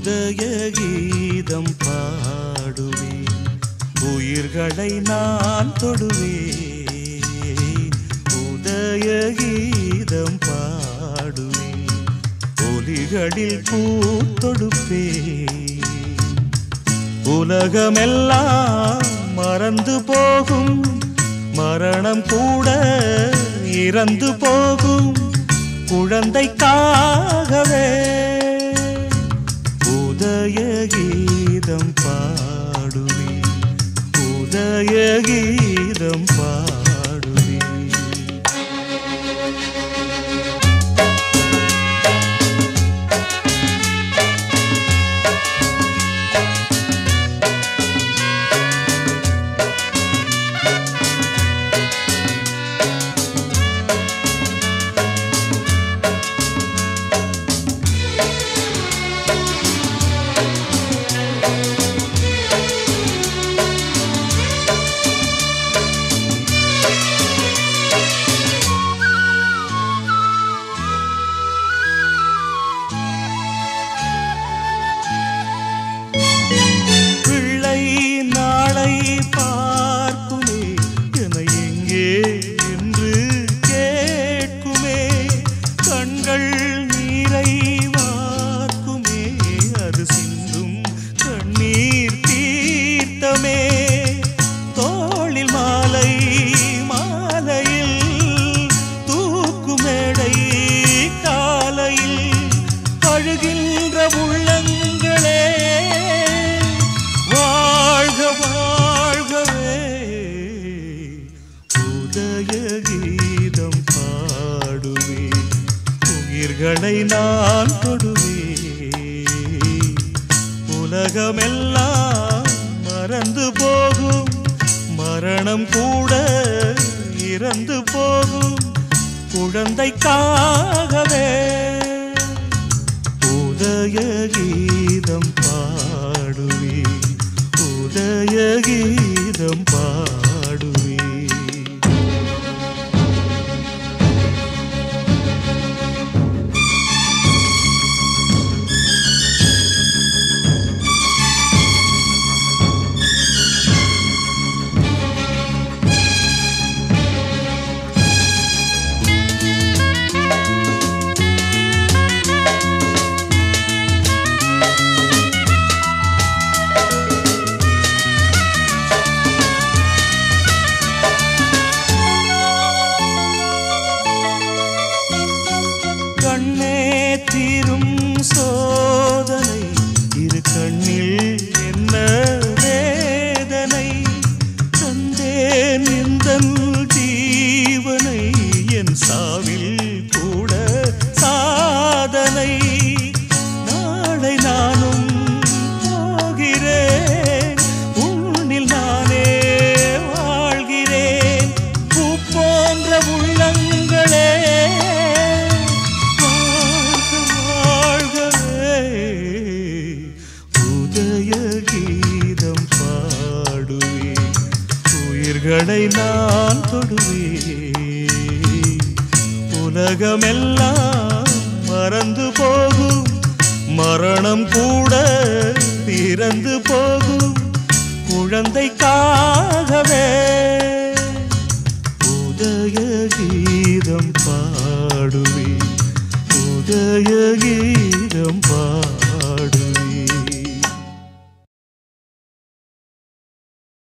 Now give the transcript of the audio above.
உதய கீதம் பாடுவேன் உயிர்களை நான் தொடுவேன் உதய கீதம் பாடுவேன் ஒலிகளில் பூத்தொடுப்பேன் உலகமெல்லாம் மறந்து போகும். மரணம் கூட இறந்து போகும். குழந்தைக்காகவே உதய கீதம் பாடுவே உயிர்களை நான் தொடுவே உலகமெல்லாம் மறந்து போகும். மரணம் கூட இறந்து போகும். குழந்தைக்காகவே. உதய கீதம் பாடுவே உதய கீதம் பாடு தொடுவே உலகமெல்லாம் மறந்து போகும். மரணம் கூட திறந்து போகும். குழந்தைக்காகவே உதய கீதம் பாடுவே உதய கீதம் பாடுவே